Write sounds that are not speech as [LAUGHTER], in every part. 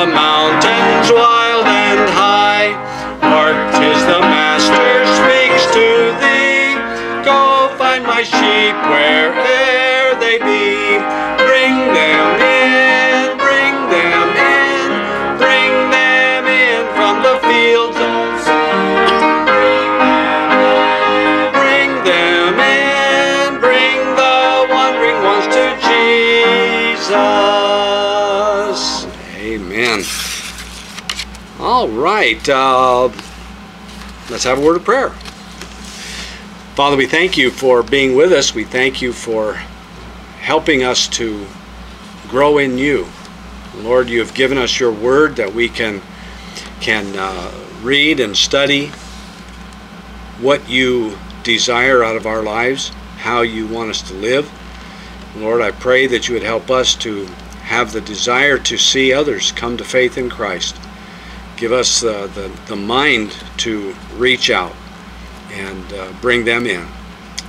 the mountains, wild and high. Hark, 'tis the Master speaks to thee. Go find my sheep where'er right, uh, let's have a word of prayer. Father, we thank you for being with us. We thank you for helping us to grow in you. Lord, you have given us your word that we can can uh, read and study what you desire out of our lives, how you want us to live. Lord, I pray that you would help us to have the desire to see others come to faith in Christ. Give us uh, the, the mind to reach out and uh, bring them in.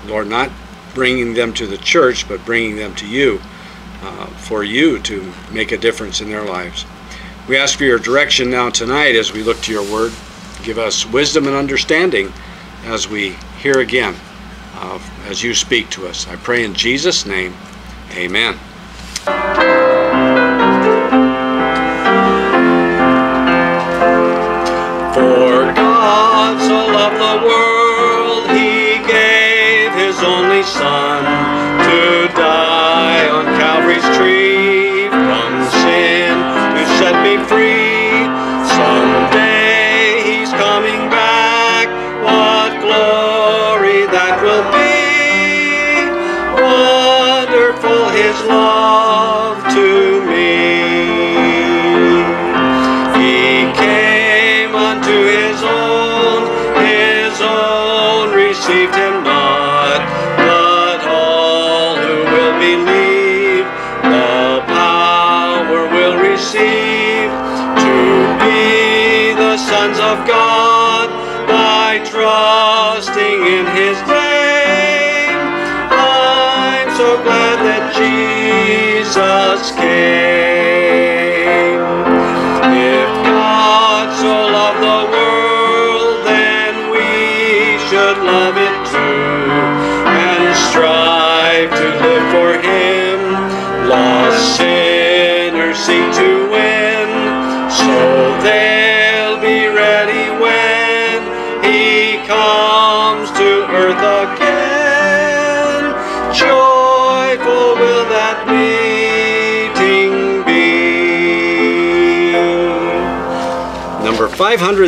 Lord, not bringing them to the church, but bringing them to you uh, for you to make a difference in their lives. We ask for your direction now tonight as we look to your word. Give us wisdom and understanding as we hear again, uh, as you speak to us. I pray in Jesus' name, amen. So loved the world, he gave his only Son to die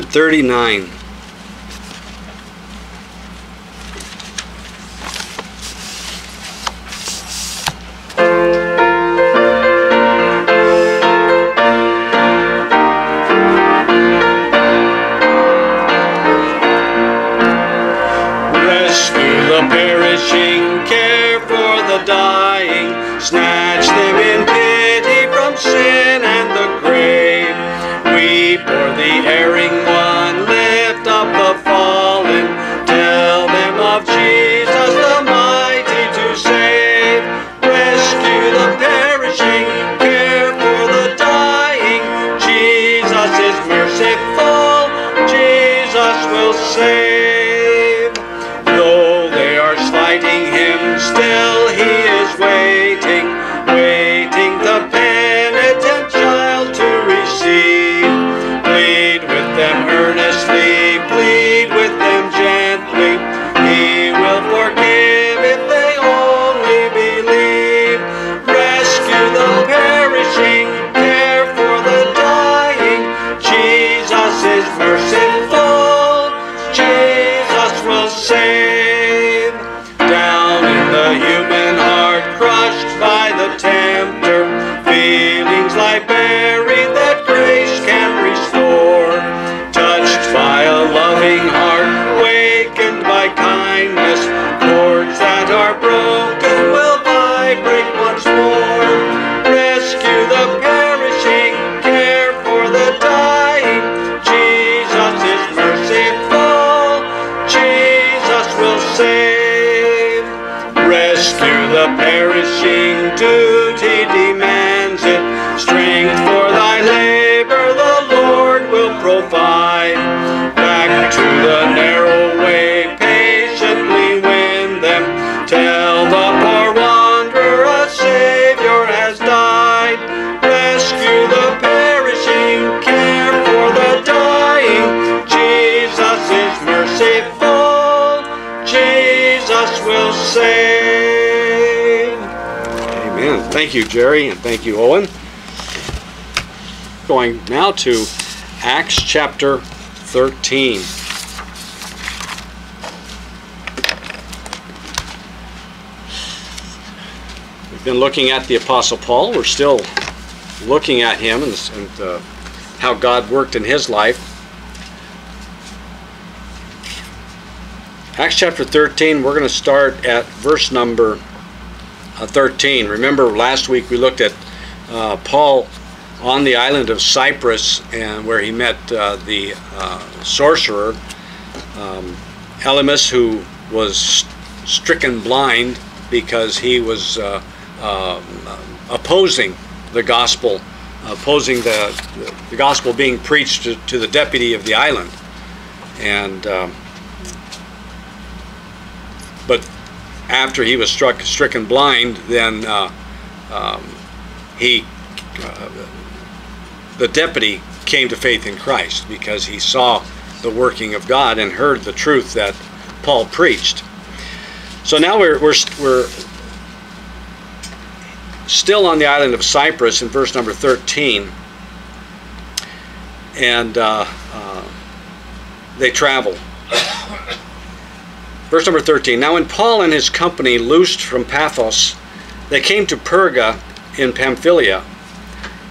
539. Fallen, do. Thank you, Jerry, and thank you, Owen. Going now to Acts chapter 13. We've been looking at the Apostle Paul. We're still looking at him and, and uh, how God worked in his life. Acts chapter 13, we're going to start at verse number 13. Remember last week we looked at uh, Paul on the island of Cyprus and where he met uh, the uh, sorcerer um, Elymas who was stricken blind because he was uh, um, opposing the gospel, opposing the, the gospel being preached to, to the deputy of the island. And um, but after he was struck stricken blind, then uh, um, he uh, the deputy came to faith in Christ because he saw the working of God and heard the truth that Paul preached. So now we're we're we're still on the island of Cyprus in verse number 13, and uh, uh, they travel. Verse number 13 Now, when Paul and his company loosed from Paphos, they came to Perga in Pamphylia,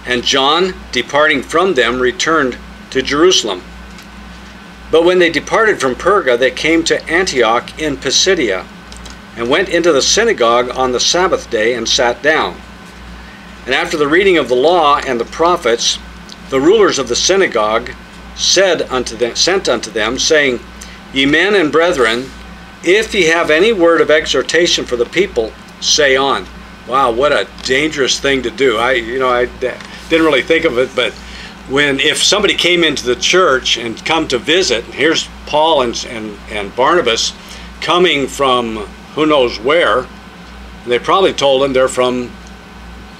and John, departing from them, returned to Jerusalem. But when they departed from Perga, they came to Antioch in Pisidia, and went into the synagogue on the Sabbath day and sat down. And after the reading of the law and the prophets, the rulers of the synagogue said unto them, sent unto them, saying, Ye men and brethren, if ye have any word of exhortation for the people, say on. Wow, what a dangerous thing to do. I, you know, I didn't really think of it, but when if somebody came into the church and come to visit, here's Paul and and, and Barnabas coming from who knows where. They probably told them they're from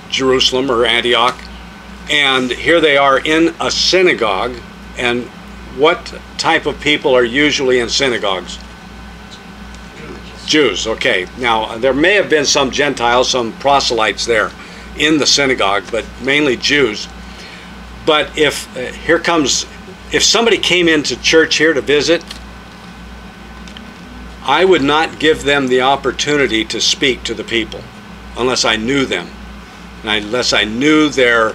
Jerusalem or Antioch, and here they are in a synagogue. And what type of people are usually in synagogues? Jews, okay. Now, there may have been some Gentiles, some proselytes there in the synagogue, but mainly Jews. But if, uh, here comes, if somebody came into church here to visit, I would not give them the opportunity to speak to the people unless I knew them, unless I knew their,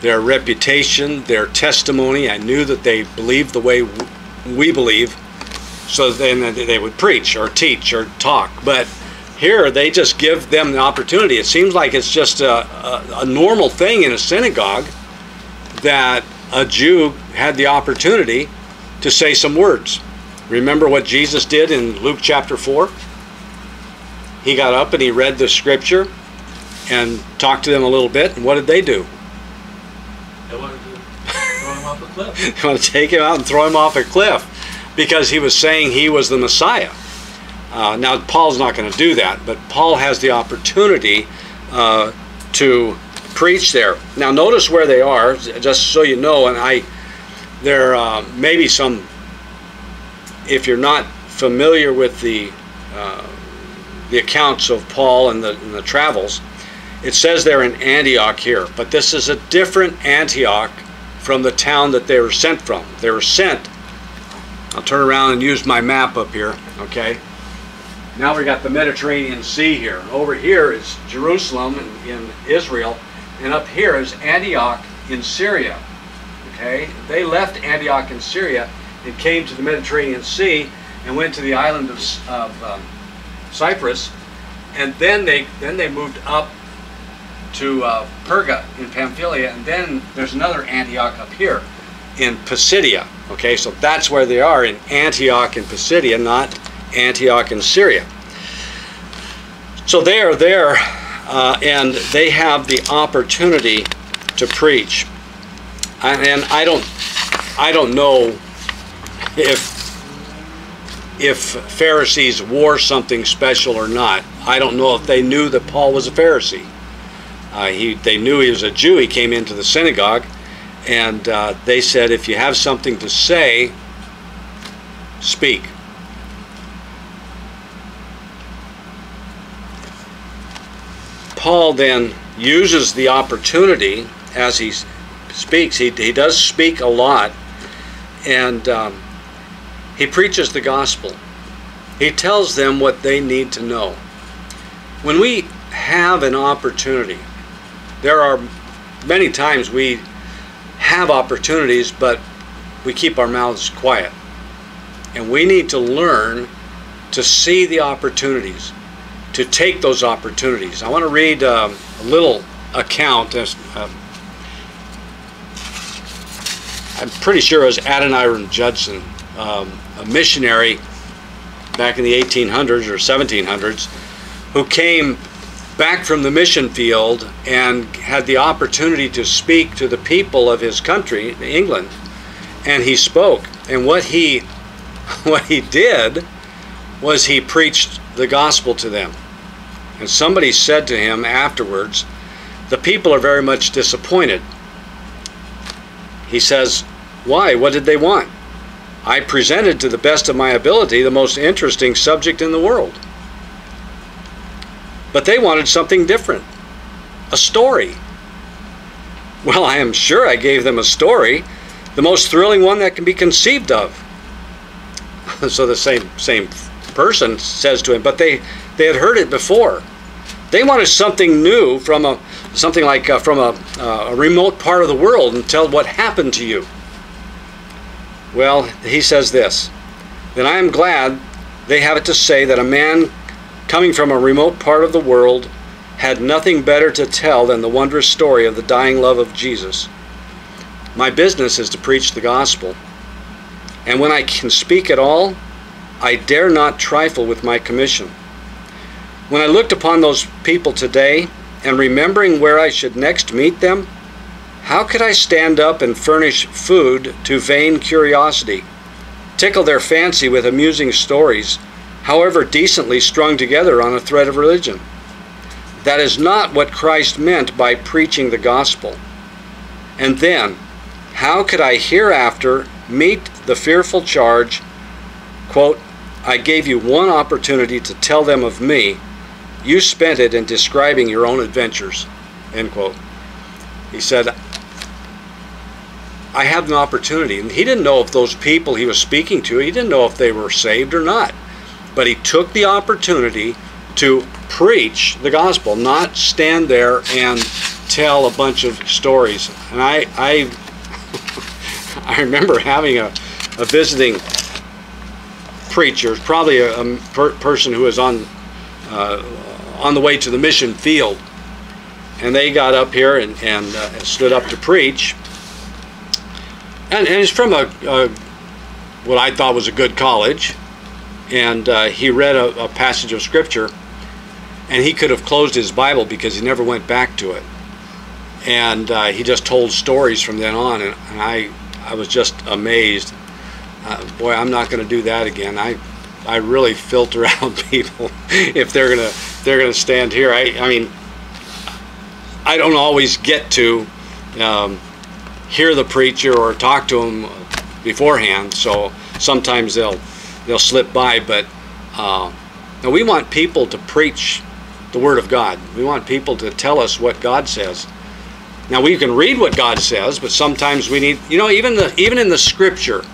their reputation, their testimony. I knew that they believed the way we believe so then they would preach or teach or talk. But here they just give them the opportunity. It seems like it's just a, a, a normal thing in a synagogue that a Jew had the opportunity to say some words. Remember what Jesus did in Luke chapter 4? He got up and he read the scripture and talked to them a little bit. And what did they do? They wanted to throw him off a cliff. [LAUGHS] they want to take him out and throw him off a cliff because he was saying he was the Messiah. Uh, now, Paul's not going to do that, but Paul has the opportunity uh, to preach there. Now, notice where they are, just so you know, and I, there uh, may be some, if you're not familiar with the, uh, the accounts of Paul and the, and the travels, it says they're in Antioch here, but this is a different Antioch from the town that they were sent from. They were sent I'll turn around and use my map up here, okay? Now we got the Mediterranean Sea here. Over here is Jerusalem in, in Israel, and up here is Antioch in Syria, okay? They left Antioch in Syria and came to the Mediterranean Sea and went to the island of, of um, Cyprus, and then they then they moved up to uh, Perga in Pamphylia, and then there's another Antioch up here in Pisidia. Okay, so that's where they are in Antioch in Pisidia, not Antioch in Syria. So they are there, uh, and they have the opportunity to preach. And I don't, I don't know if if Pharisees wore something special or not. I don't know if they knew that Paul was a Pharisee. Uh, he, they knew he was a Jew. He came into the synagogue and uh, they said, if you have something to say, speak. Paul then uses the opportunity as he speaks. He, he does speak a lot, and um, he preaches the gospel. He tells them what they need to know. When we have an opportunity, there are many times we have opportunities, but we keep our mouths quiet. And we need to learn to see the opportunities, to take those opportunities. I want to read um, a little account. As, um, I'm pretty sure it was Adoniram Judson, um, a missionary back in the 1800s or 1700s, who came back from the mission field and had the opportunity to speak to the people of his country, England, and he spoke. And what he [LAUGHS] what he did was he preached the gospel to them. And somebody said to him afterwards, the people are very much disappointed. He says, why? What did they want? I presented to the best of my ability the most interesting subject in the world. But they wanted something different a story. Well, I am sure I gave them a story, the most thrilling one that can be conceived of. [LAUGHS] so the same same person says to him, but they they had heard it before. They wanted something new from a something like uh, from a, uh, a remote part of the world and tell what happened to you. Well, he says this. Then I am glad they have it to say that a man coming from a remote part of the world, had nothing better to tell than the wondrous story of the dying love of Jesus. My business is to preach the gospel. And when I can speak at all, I dare not trifle with my commission. When I looked upon those people today, and remembering where I should next meet them, how could I stand up and furnish food to vain curiosity, tickle their fancy with amusing stories, however decently strung together on a thread of religion. That is not what Christ meant by preaching the gospel. And then, how could I hereafter meet the fearful charge, quote, I gave you one opportunity to tell them of me. You spent it in describing your own adventures. End quote. He said, I had an opportunity. And he didn't know if those people he was speaking to, he didn't know if they were saved or not. But he took the opportunity to preach the gospel, not stand there and tell a bunch of stories. And I, I, [LAUGHS] I remember having a, a visiting preacher, probably a, a per person who was on, uh, on the way to the mission field. And they got up here and, and uh, stood up to preach. And, and it's from a, a, what I thought was a good college and uh, he read a, a, passage of scripture and he could have closed his bible because he never went back to it. And uh, he just told stories from then on and, and i i was just amazed. Uh, boy i'm not going to do that again. I i really filter [LAUGHS] out people if they're going to they're going to stand here. I i mean i don't always get to um, hear the preacher or talk to him beforehand so sometimes they'll they'll slip by. But uh, we want people to preach the Word of God. We want people to tell us what God says. Now we can read what God says, but sometimes we need, you know, even the even in the Scripture,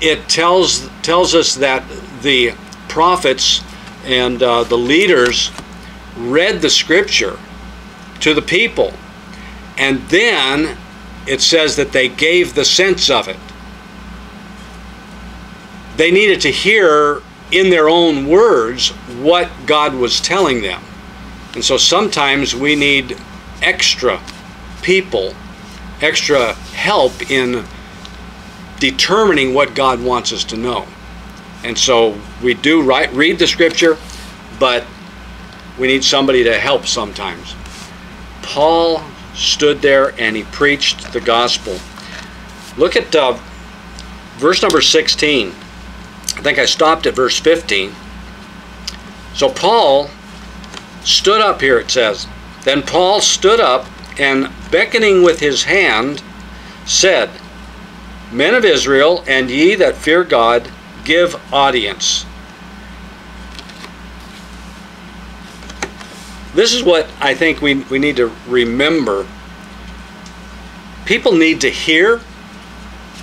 it tells tells us that the prophets and uh, the leaders read the Scripture to the people, and then it says that they gave the sense of it they needed to hear in their own words what God was telling them. And so sometimes we need extra people, extra help in determining what God wants us to know. And so we do write, read the scripture, but we need somebody to help sometimes. Paul stood there and he preached the gospel. Look at uh, verse number 16. I think I stopped at verse 15. So Paul stood up here, it says. Then Paul stood up and beckoning with his hand said, Men of Israel, and ye that fear God, give audience. this is what I think we, we need to remember. People need to hear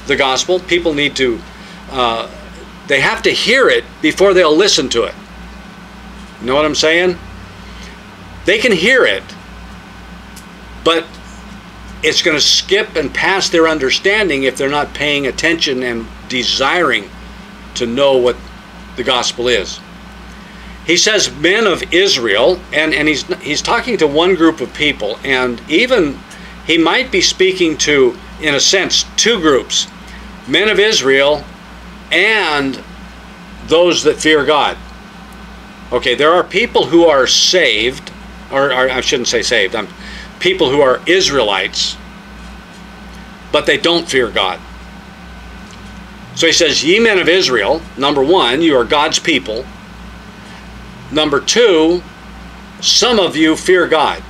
the gospel. People need to, uh, they have to hear it before they'll listen to it. You know what I'm saying? They can hear it, but it's going to skip and pass their understanding if they're not paying attention and desiring to know what the gospel is. He says, men of Israel, and, and he's, he's talking to one group of people, and even he might be speaking to, in a sense, two groups men of Israel and those that fear God. Okay, there are people who are saved, or, or I shouldn't say saved, I'm, people who are Israelites, but they don't fear God. So he says, Ye men of Israel, number one, you are God's people. Number two, some of you fear God.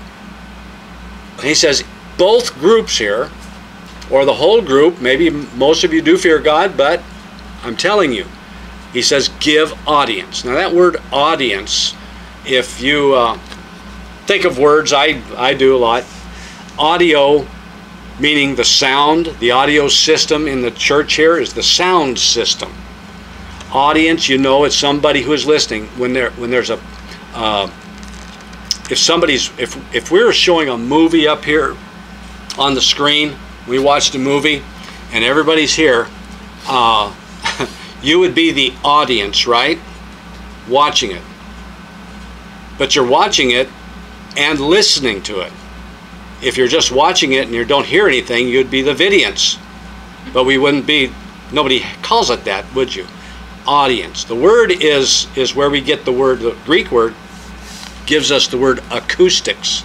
he says, both groups here, or the whole group, maybe most of you do fear God, but I'm telling you, he says, give audience. Now, that word audience, if you uh, think of words, I, I do a lot. Audio, meaning the sound, the audio system in the church here is the sound system. Audience, you know, it's somebody who is listening. When there, when there's a, uh, if somebody's, if if we were showing a movie up here on the screen, we watched a movie, and everybody's here. Uh, you would be the audience, right? Watching it. But you're watching it and listening to it. If you're just watching it and you don't hear anything, you'd be the vidience. But we wouldn't be, nobody calls it that, would you? Audience. The word is, is where we get the word, the Greek word gives us the word acoustics.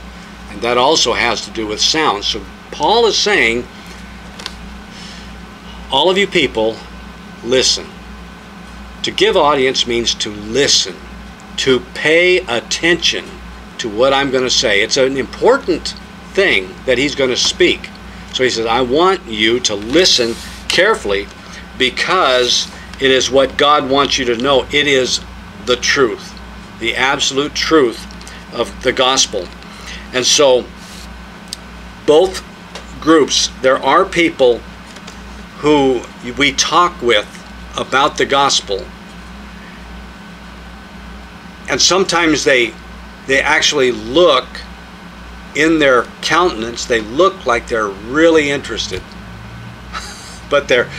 And that also has to do with sound. So Paul is saying, all of you people, listen. To give audience means to listen, to pay attention to what I'm going to say. It's an important thing that he's going to speak. So he says, I want you to listen carefully because it is what God wants you to know. It is the truth, the absolute truth of the gospel. And so, both groups, there are people who we talk with about the gospel. And sometimes they they actually look in their countenance they look like they're really interested. [LAUGHS] But they're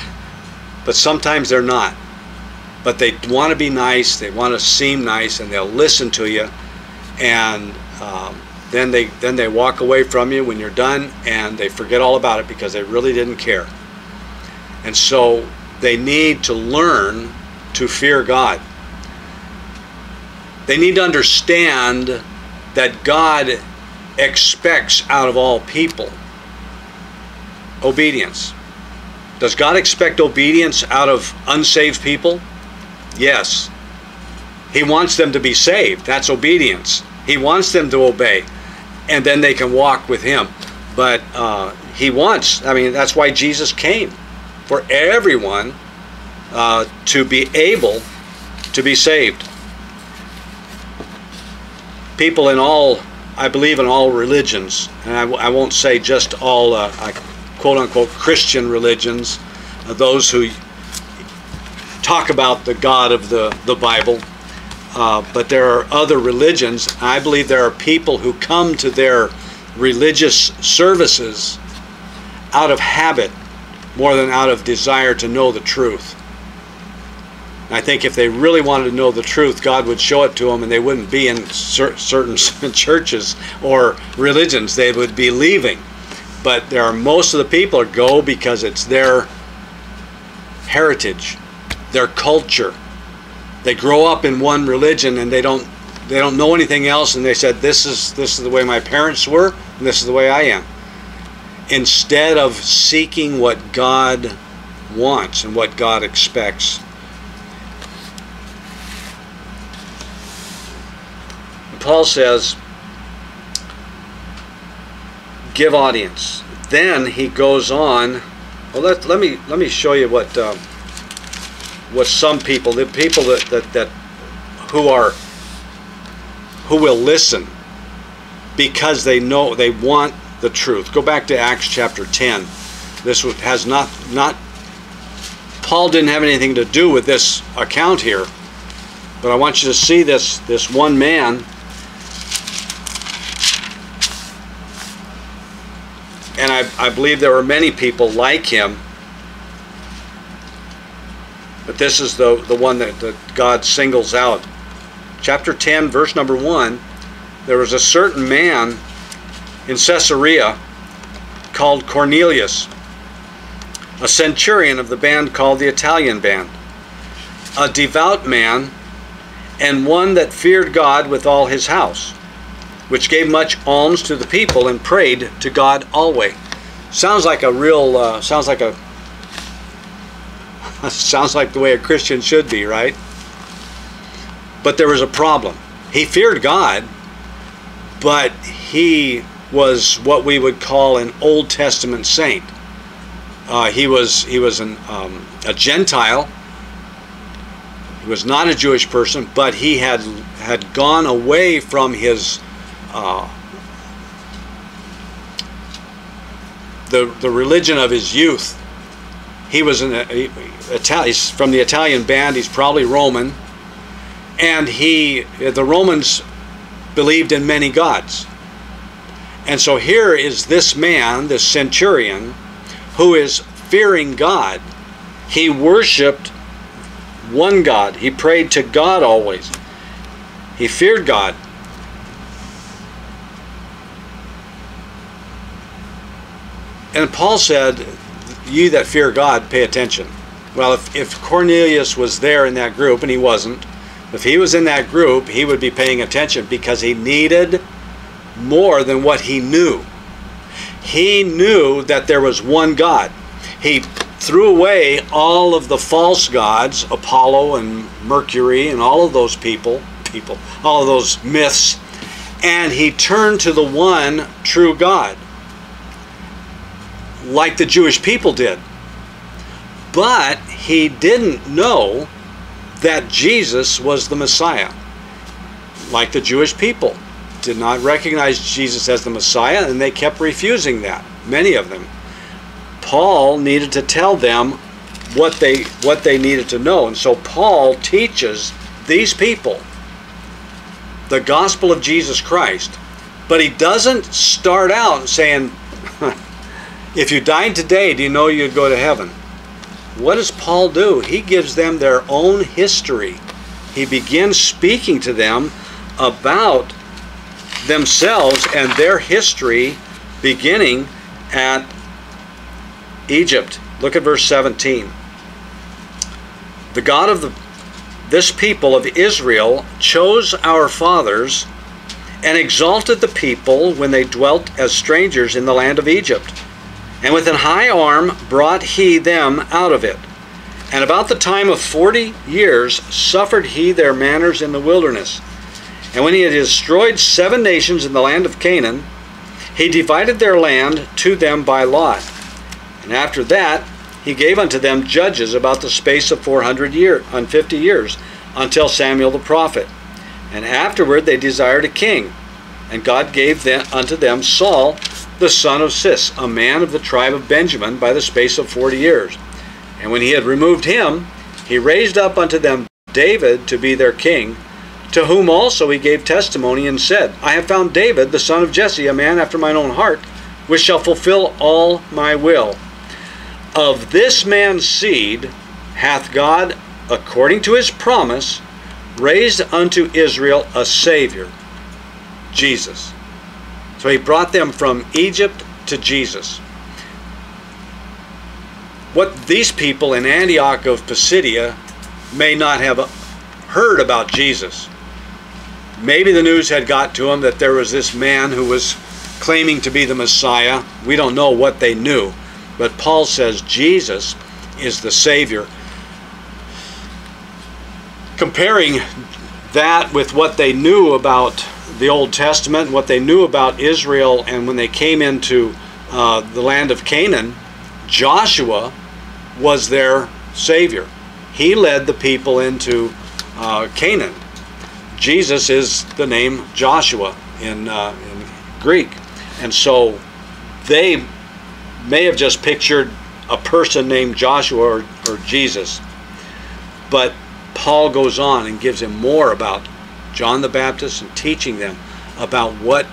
but sometimes they're not. But they want to be nice they want to seem nice and they'll listen to you. And um, then they then they walk away from you when you're done and they forget all about it because they really didn't care. And so they need to learn to fear God they need to understand that God expects out of all people obedience. Does God expect obedience out of unsaved people? Yes. He wants them to be saved. That's obedience. He wants them to obey. And then they can walk with Him. But uh, He wants, I mean, that's why Jesus came for everyone uh, to be able to be saved people in all, I believe in all religions, and I, I won't say just all uh, quote unquote Christian religions, uh, those who talk about the God of the, the Bible. Uh, but there are other religions. I believe there are people who come to their religious services out of habit more than out of desire to know the truth. I think if they really wanted to know the truth, God would show it to them and they wouldn't be in cer certain [LAUGHS] churches or religions. They would be leaving. But there are most of the people go because it's their heritage, their culture. They grow up in one religion and they don't they don't know anything else and they said this is this is the way my parents were and this is the way I am. Instead of seeking what God wants and what God expects. Paul says, give audience. Then he goes on. Well, let, let me let me show you what um, what some people, the people that, that that who are who will listen. because they know they want the truth. Go back to Acts chapter 10. This has not not Paul didn't have anything to do with this account here. But I want you to see this this one man and I, I believe there were many people like him but this is the, the one that, that God singles out. Chapter 10, verse number 1 there was a certain man in Caesarea called Cornelius, a centurion of the band called the Italian band, a devout man, and one that feared God with all his house, which gave much alms to the people and prayed to God always. Sounds like a real, uh, sounds like a [LAUGHS] Sounds like the way a Christian should be, right? But there was a problem. He feared God, but he was what we would call an Old Testament saint. Uh, he was he was an, um, a Gentile. He was not a Jewish person, but he had had gone away from his uh, the the religion of his youth. He was an, Italian, he's from the Italian band. He's probably Roman, and he the Romans believed in many gods. And so here is this man, this centurion, who is fearing God. He worshipped one God. He prayed to God always. He feared God. And Paul said, Ye that fear God, pay attention. Well, if, if Cornelius was there in that group, and he wasn't, if he was in that group, he would be paying attention because he needed more than what he knew. He knew that there was one God. He threw away all of the false gods, Apollo and Mercury and all of those people, people, all of those myths, and he turned to the one true God, like the Jewish people did. But he didn't know that Jesus was the Messiah. Like the Jewish people did not recognize Jesus as the Messiah and they kept refusing that, many of them. Paul needed to tell them what they what they needed to know. And so Paul teaches these people the gospel of Jesus Christ. But he doesn't start out saying, [LAUGHS] if you died today, do you know you'd go to heaven? what does Paul do? He gives them their own history. He begins speaking to them about themselves and their history beginning at Egypt. Look at verse 17. The God of the, this people of Israel chose our fathers and exalted the people when they dwelt as strangers in the land of Egypt and with an high arm brought he them out of it. And about the time of forty years suffered he their manners in the wilderness. And when he had destroyed seven nations in the land of Canaan, he divided their land to them by lot. And after that, he gave unto them judges about the space of four hundred years, on fifty years, until Samuel the prophet. And afterward they desired a king, and God gave them, unto them Saul, the son of Cis, a man of the tribe of Benjamin, by the space of forty years. And when he had removed him, he raised up unto them David to be their king, to whom also he gave testimony and said, I have found David, the son of Jesse, a man after mine own heart, which shall fulfill all my will. Of this man's seed hath God, according to his promise, raised unto Israel a Savior, Jesus so he brought them from Egypt to Jesus. What these people in Antioch of Pisidia may not have heard about Jesus. Maybe the news had got to him that there was this man who was claiming to be the Messiah. We don't know what they knew. But Paul says Jesus is the Savior. Comparing that with what they knew about the Old Testament, what they knew about Israel, and when they came into uh, the land of Canaan, Joshua was their savior. He led the people into uh, Canaan. Jesus is the name Joshua in, uh, in Greek. And so they may have just pictured a person named Joshua or, or Jesus. But Paul goes on and gives him more about John the Baptist and teaching them about what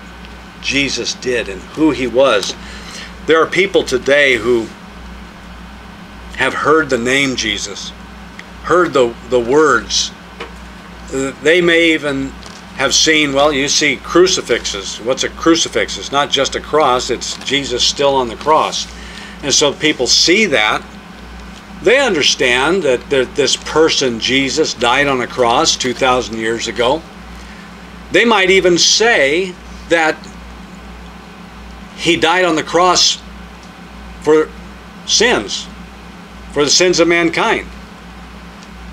Jesus did and who he was. There are people today who have heard the name Jesus, heard the, the words. They may even have seen, well, you see crucifixes. What's a crucifix? It's not just a cross, it's Jesus still on the cross. And so people see that. They understand that this person, Jesus, died on a cross 2,000 years ago. They might even say that he died on the cross for sins, for the sins of mankind.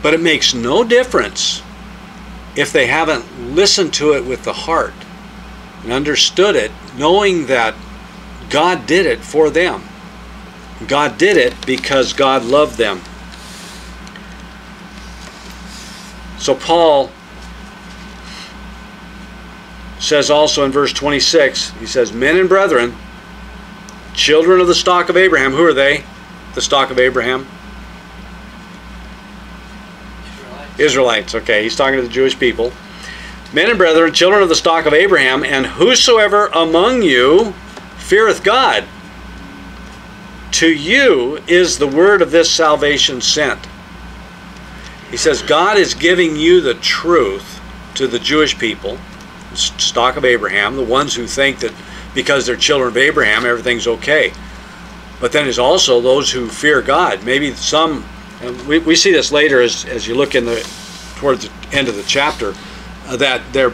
But it makes no difference if they haven't listened to it with the heart and understood it, knowing that God did it for them. God did it because God loved them. So Paul says also in verse 26, he says, Men and brethren, children of the stock of Abraham, who are they? The stock of Abraham? Israelites. Okay, he's talking to the Jewish people. Men and brethren, children of the stock of Abraham, and whosoever among you feareth God, to you is the word of this salvation sent. He says, God is giving you the truth to the Jewish people stock of Abraham, the ones who think that because they're children of Abraham, everything's okay. But then there's also those who fear God. Maybe some, we, we see this later as, as you look in the towards the end of the chapter, uh, that their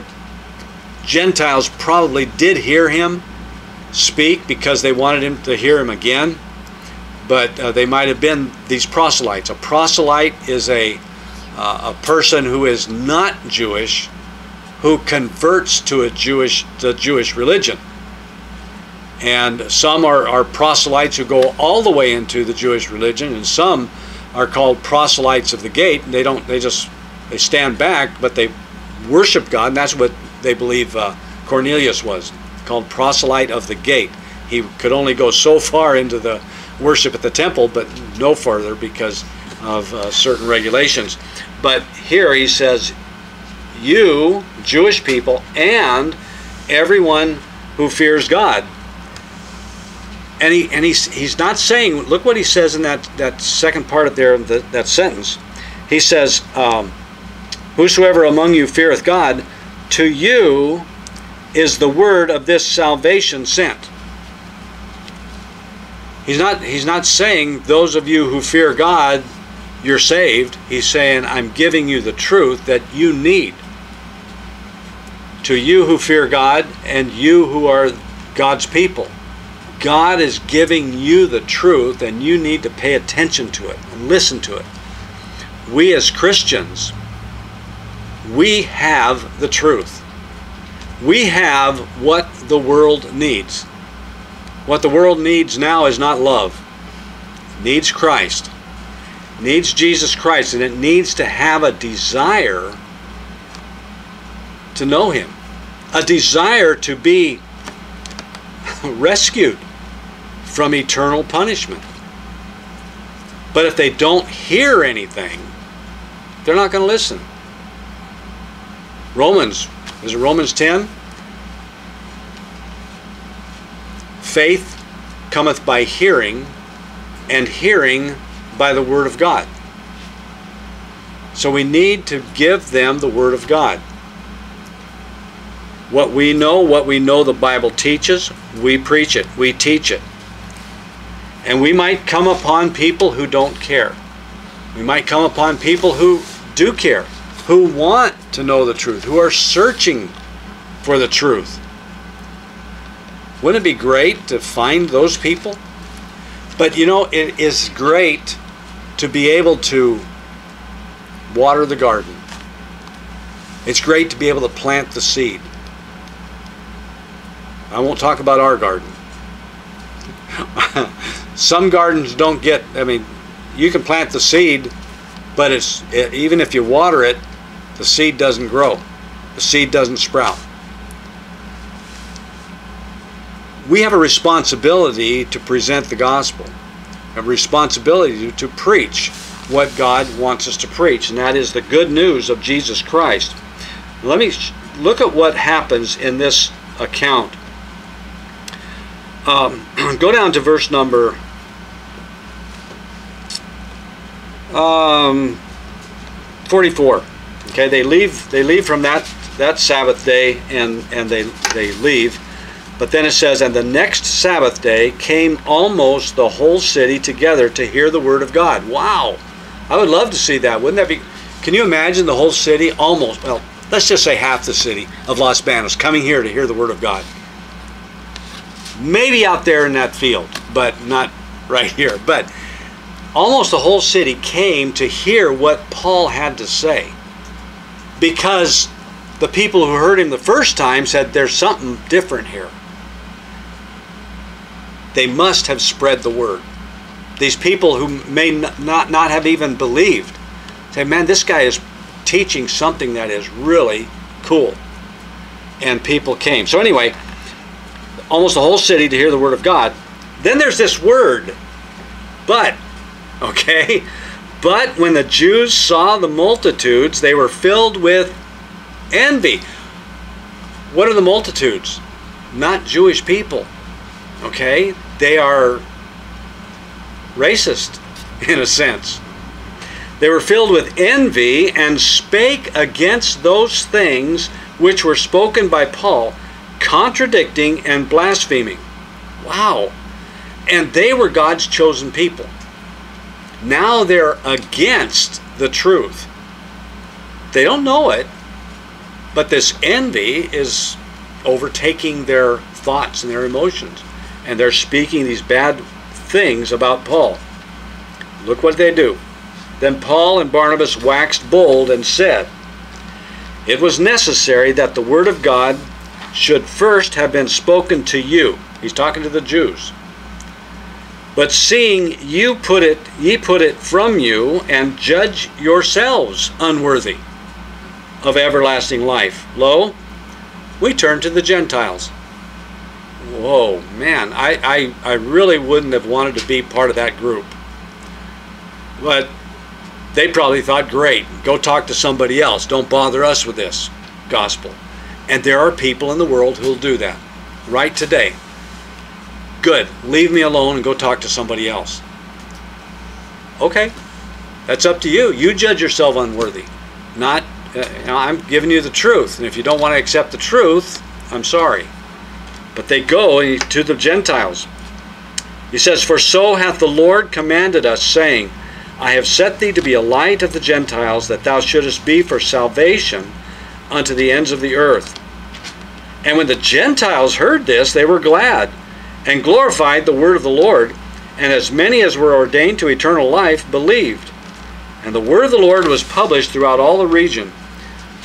Gentiles probably did hear him speak because they wanted him to hear him again. But uh, they might have been these proselytes. A proselyte is a uh, a person who is not Jewish who converts to a Jewish the Jewish religion. And some are, are proselytes who go all the way into the Jewish religion, and some are called proselytes of the gate. They don't they just they stand back, but they worship God, and that's what they believe uh, Cornelius was called proselyte of the gate. He could only go so far into the worship at the temple, but no further because of uh, certain regulations. But here he says, you, Jewish people, and everyone who fears God. And, he, and he's, he's not saying, look what he says in that, that second part of there, the, that sentence. He says, um, Whosoever among you feareth God, to you is the word of this salvation sent. He's not, he's not saying, those of you who fear God, you're saved. He's saying, I'm giving you the truth that you need to you who fear God and you who are God's people. God is giving you the truth and you need to pay attention to it and listen to it. We as Christians, we have the truth. We have what the world needs. What the world needs now is not love. It needs Christ. It needs Jesus Christ and it needs to have a desire to know him a desire to be [LAUGHS] rescued from eternal punishment. But if they don't hear anything, they're not going to listen. Romans, is it Romans 10? Faith cometh by hearing, and hearing by the Word of God. So we need to give them the Word of God. What we know, what we know the Bible teaches, we preach it, we teach it. And we might come upon people who don't care. We might come upon people who do care, who want to know the truth, who are searching for the truth. Wouldn't it be great to find those people? But you know, it is great to be able to water the garden. It's great to be able to plant the seed. I won't talk about our garden. [LAUGHS] Some gardens don't get, I mean, you can plant the seed, but it's it, even if you water it, the seed doesn't grow. The seed doesn't sprout. we have a responsibility to present the gospel, a responsibility to preach what God wants us to preach, and that is the good news of Jesus Christ. Let me look at what happens in this account. Um, [CLEARS THROAT] go down to verse number um, 44. Okay, they leave. They leave from that that Sabbath day, and and they they leave. But then it says, and the next Sabbath day came almost the whole city together to hear the word of God. Wow, I would love to see that. Wouldn't that be? Can you imagine the whole city? Almost. Well, let's just say half the city of Los Banos coming here to hear the word of God. Maybe out there in that field, but not right here. But almost the whole city came to hear what Paul had to say because the people who heard him the first time said there's something different here. They must have spread the word. These people who may not, not have even believed say, man, this guy is teaching something that is really cool. And people came. So, anyway, almost the whole city to hear the word of God. Then there's this word, but, [LAUGHS] okay? But when the Jews saw the multitudes, they were filled with envy. What are the multitudes? Not Jewish people. Okay? They are racist, [LAUGHS] in a sense. They were filled with envy and spake against those things which were spoken by Paul, contradicting and blaspheming. Wow. And they were God's chosen people. Now they're against the truth. They don't know it, but this envy is overtaking their thoughts and their emotions. And they're speaking these bad things about Paul. Look what they do. Then Paul and Barnabas waxed bold and said, It was necessary that the word of God should first have been spoken to you. He's talking to the Jews. But seeing you put it, ye put it from you, and judge yourselves unworthy of everlasting life. Lo, we turn to the Gentiles. Whoa, man, I, I, I really wouldn't have wanted to be part of that group. But they probably thought, great, go talk to somebody else. Don't bother us with this gospel. And there are people in the world who'll do that right today. Good. Leave me alone and go talk to somebody else. Okay. That's up to you. You judge yourself unworthy. Not, uh, you know, I'm giving you the truth. And if you don't want to accept the truth, I'm sorry. But they go to the Gentiles. He says, For so hath the Lord commanded us, saying, I have set thee to be a light of the Gentiles, that thou shouldest be for salvation unto the ends of the earth. And when the Gentiles heard this, they were glad and glorified the word of the Lord, and as many as were ordained to eternal life believed. And the word of the Lord was published throughout all the region.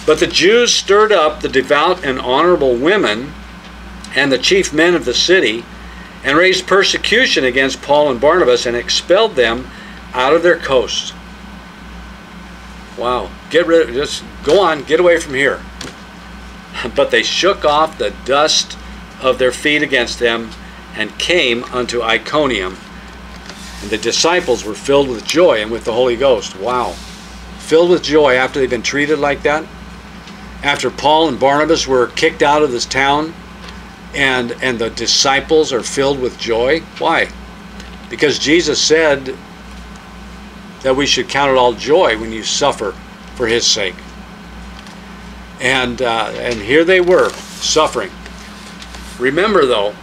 But the Jews stirred up the devout and honorable women and the chief men of the city, and raised persecution against Paul and Barnabas, and expelled them out of their coasts. Wow, get rid of just go on, get away from here. [LAUGHS] But they shook off the dust of their feet against them and came unto Iconium. And the disciples were filled with joy and with the Holy Ghost. Wow. Filled with joy after they've been treated like that. After Paul and Barnabas were kicked out of this town and and the disciples are filled with joy. Why? Because Jesus said that we should count it all joy when you suffer for his sake. And uh, and here they were suffering. Remember though,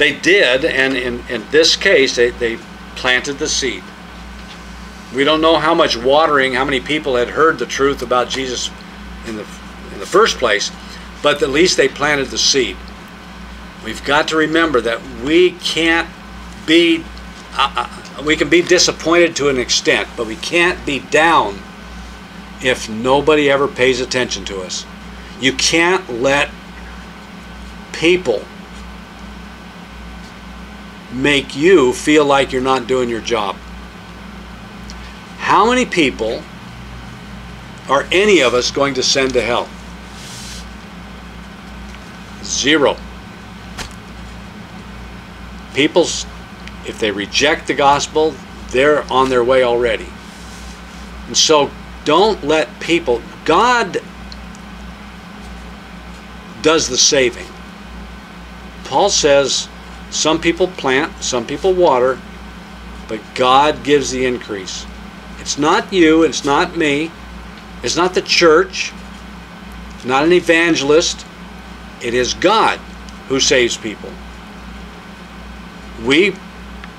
they did, and in, in this case, they, they planted the seed. We don't know how much watering, how many people had heard the truth about Jesus in the, in the first place, but at least they planted the seed. We've got to remember that we can't be, uh, uh, we can be disappointed to an extent, but we can't be down if nobody ever pays attention to us. You can't let people make you feel like you're not doing your job. How many people are any of us going to send to hell? Zero. people's, if they reject the gospel, they're on their way already. And so don't let people, God does the saving. Paul says some people plant, some people water, but God gives the increase. It's not you, it's not me, it's not the church, it's not an evangelist. It is God who saves people. We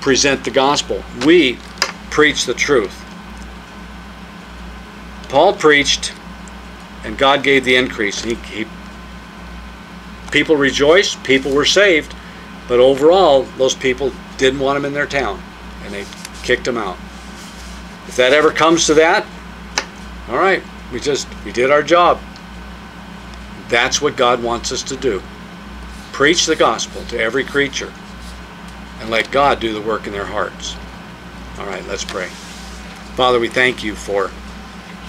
present the gospel. We preach the truth. Paul preached, and God gave the increase. He, he, people rejoiced, people were saved, but overall, those people didn't want him in their town, and they kicked him out. If that ever comes to that, all right, we just we did our job. That's what God wants us to do. Preach the gospel to every creature and let God do the work in their hearts. All right, let's pray. Father, we thank you for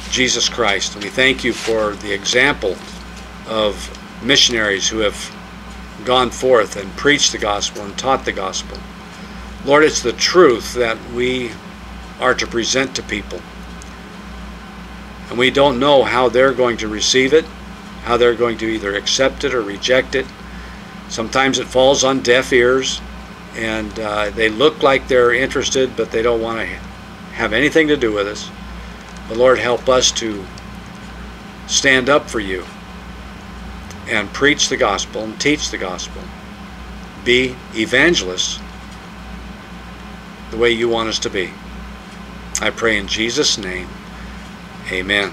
Jesus Christ, and we thank you for the example of missionaries who have gone forth and preached the gospel and taught the gospel. Lord, it's the truth that we are to present to people. And we don't know how they're going to receive it, how they're going to either accept it or reject it. Sometimes it falls on deaf ears, and uh, they look like they're interested, but they don't want to have anything to do with us. But Lord, help us to stand up for you and preach the gospel and teach the gospel. Be evangelists the way you want us to be. I pray in Jesus' name. Amen.